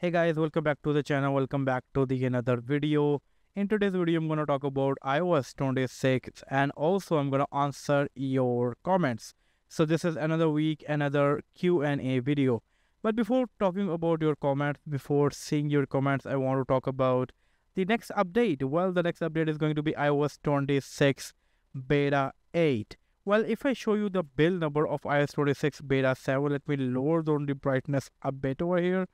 Hey guys, welcome back to the channel. Welcome back to the another video. In today's video, I'm going to talk about iOS 26 and also I'm going to answer your comments. So this is another week, another Q&A video. But before talking about your comments, before seeing your comments, I want to talk about the next update. Well, the next update is going to be iOS 26 Beta 8. Well, if I show you the build number of iOS 26 Beta 7, let me lower down the brightness a bit over here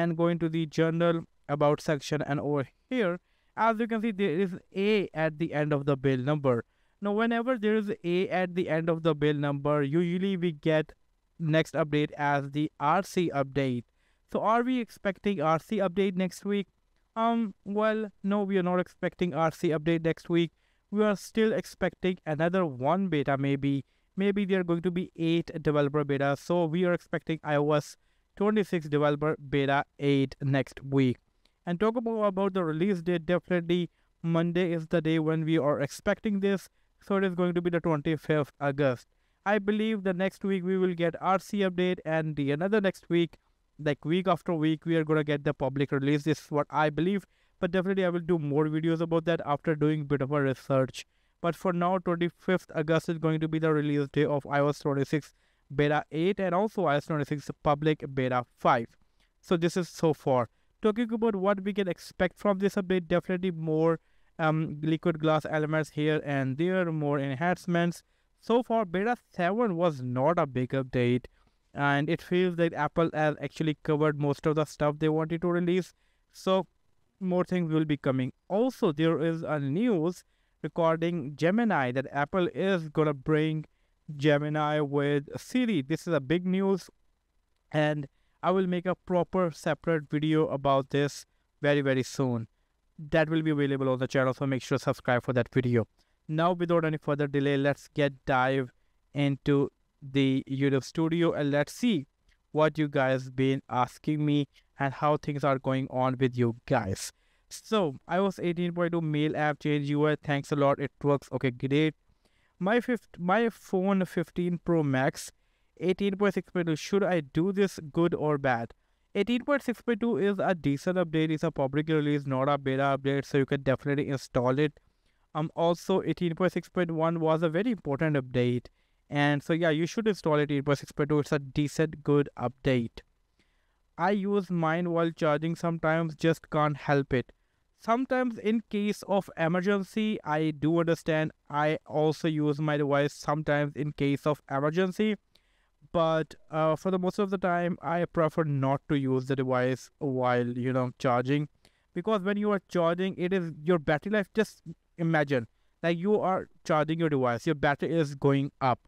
and go into the General about section and over here, as you can see, there is A at the end of the build number. Now, whenever there is A at the end of the build number, usually we get next update as the RC update. So are we expecting RC update next week? Um, well, no, we are not expecting RC update next week we are still expecting another one beta maybe maybe there are going to be eight developer beta so we are expecting ios 26 developer beta 8 next week. And talk about, about the release date definitely monday is the day when we are expecting this. So it is going to be the 25th august. I believe the next week we will get rc update and the another next week like week after week we are going to get the public release. This is what i believe. But definitely I will do more videos about that after doing bit of a research. But for now, 25th August is going to be the release day of iOS 26 Beta 8 and also iOS 26 Public Beta 5. So this is so far. Talking about what we can expect from this update, definitely more um, liquid glass elements here and there, more enhancements. So far, Beta 7 was not a big update and it feels that Apple has actually covered most of the stuff they wanted to release. So more things will be coming. Also, there is a news regarding Gemini that Apple is gonna bring Gemini with Siri. This is a big news, and I will make a proper separate video about this very very soon. That will be available on the channel, so make sure to subscribe for that video. Now, without any further delay, let's get dive into the YouTube Studio and let's see what you guys been asking me and how things are going on with you guys. So iOS 18.2 mail app change UI. Thanks a lot. It works. Okay, great. My fifth, my phone 15 Pro Max 18.6.2. Should I do this good or bad? 18.6.2 is a decent update. It's a public release, not a beta update, so you can definitely install it. Um, also 18.6.1 was a very important update and so yeah, you should install it 8.6.2. It's a decent, good update. I use mine while charging sometimes, just can't help it. Sometimes in case of emergency, I do understand. I also use my device sometimes in case of emergency. But uh, for the most of the time, I prefer not to use the device while, you know, charging. Because when you are charging, it is your battery life. Just imagine, like you are charging your device, your battery is going up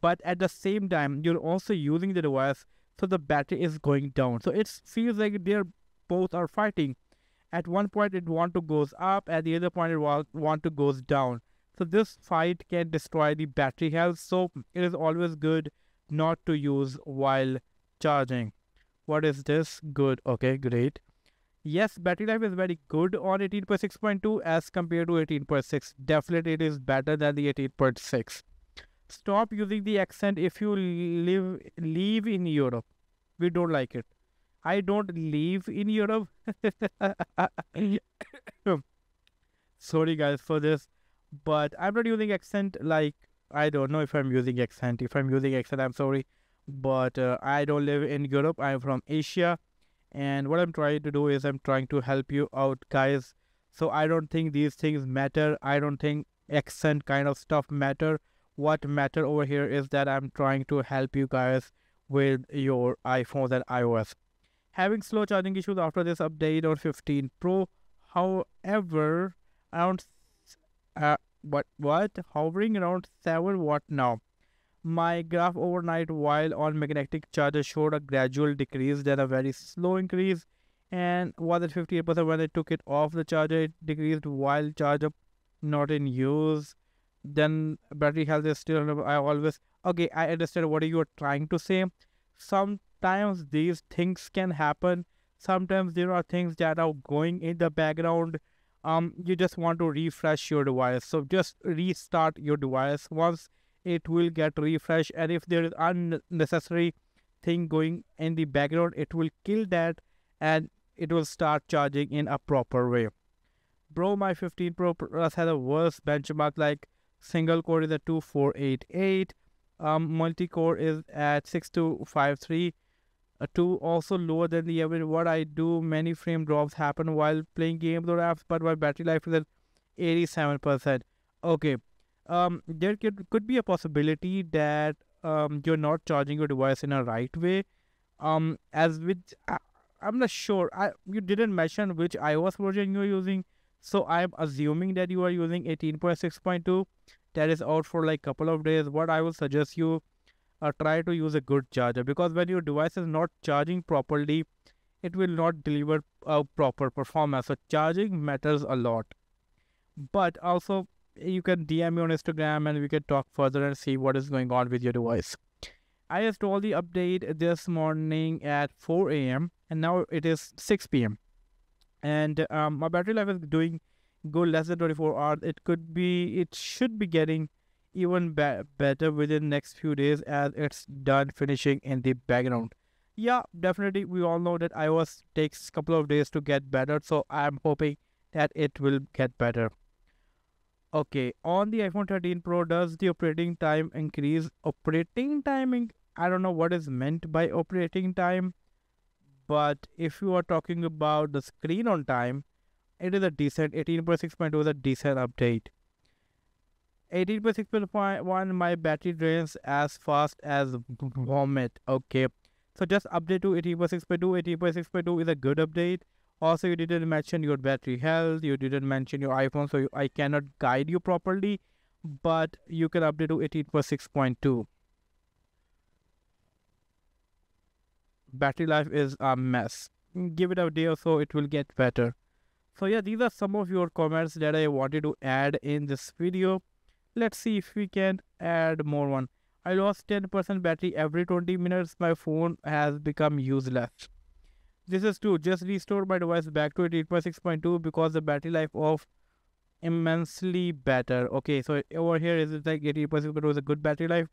but at the same time you're also using the device so the battery is going down so it feels like they're both are fighting at one point it want to goes up at the other point it want to goes down. So this fight can destroy the battery health so it is always good not to use while charging. What is this? Good. Okay great. Yes battery life is very good on 18.6.2 as compared to 18.6 definitely it is better than the 18.6 stop using the accent if you live live in Europe. We don't like it. I don't live in Europe. Sorry guys for this, but I'm not using accent like I don't know if I'm using accent. If I'm using accent, I'm sorry, but uh, I don't live in Europe. I'm from Asia, and what I'm trying to do is I'm trying to help you out, guys. So I don't think these things matter. I don't think accent kind of stuff matter what matter over here is that I'm trying to help you guys with your iPhones and iOS. Having slow charging issues after this update on 15 Pro, however, around uh, what what hovering around 7 watt now. My graph overnight while on magnetic charger showed a gradual decrease, then a very slow increase, and was at 58% when I took it off the charger. It decreased while charger not in use then battery health is still i always okay i understand what you are trying to say sometimes these things can happen. Sometimes there are things that are going in the background. Um you just want to refresh your device. So just restart your device. Once it will get refreshed and if there is unnecessary thing going in the background it will kill that and it will start charging in a proper way. Bro, my 15 Pro Plus has a worse benchmark like single core is at 2488, um, multi-core is at 6253, uh, 2 also lower than the average. What I do, many frame drops happen while playing games or apps, but my battery life is at 87%. Okay, um, there could, could be a possibility that um, you're not charging your device in a right way. Um, as with, I, I'm not sure. I you didn't mention which iOS version you're using, so I'm assuming that you are using 18.6.2. That is out for like couple of days. What I will suggest you uh, try to use a good charger because when your device is not charging properly, it will not deliver a proper performance. So charging matters a lot. But also you can DM me on Instagram and we can talk further and see what is going on with your device. I installed the update this morning at 4 a.m. and now it is 6 p.m. And um, my battery life is doing good less than 24 hours. It could be, it should be getting even be- better within next few days as it's done finishing in the background. Yeah, definitely. We all know that iOS takes a couple of days to get better, so I'm hoping that it will get better. Okay, on the iPhone 13 Pro, does the operating time increase? Operating timing, I don't know what is meant by operating time, but if you are talking about the screen on time, it is a decent 18.6.2 is a decent update. 18.6.1 my battery drains as fast as vomit. Okay, so just update to 18.6.2. 18.6.2 is a good update. Also you didn't mention your battery health. You didn't mention your iphone so you, i cannot guide you properly but you can update to 18.6.2 battery life is a mess. Give it a day or so it will get better. So yeah these are some of your comments that i wanted to add in this video let's see if we can add more one i lost 10% battery every 20 minutes my phone has become useless this is true. Just restore my device back to 8.6.2 because the battery life of immensely better. Okay, so over here is it like 18.6.2 is a good battery life.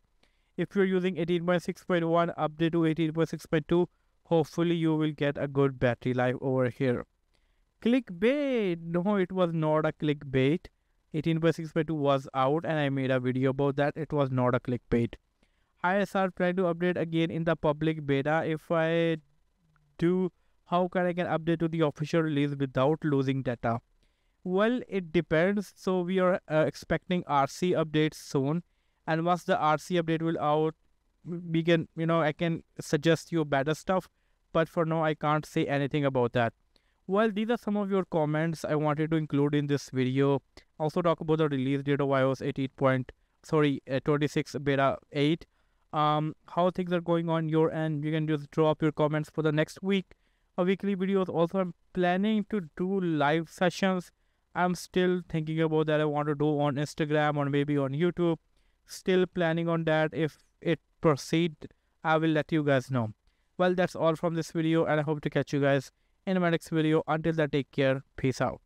If you're using 18.6.1, update to 18.6.2. Hopefully you will get a good battery life over here. Clickbait. No, it was not a clickbait. 18.6.2 was out and I made a video about that. It was not a clickbait. I start trying to update again in the public beta. If I do how can I get update to the official release without losing data? Well, it depends. So we are uh, expecting RC updates soon, and once the RC update will out, we can you know I can suggest you better stuff. But for now, I can't say anything about that. Well, these are some of your comments I wanted to include in this video. Also talk about the release date of iOS 18. Point, sorry, uh, 26 beta 8. Um, how things are going on your end. You can just drop your comments for the next week a weekly videos. Also, I'm planning to do live sessions. I'm still thinking about that. I want to do on Instagram or maybe on YouTube. Still planning on that. If it proceed, I will let you guys know. Well, that's all from this video, and I hope to catch you guys in my next video. Until then, take care. Peace out.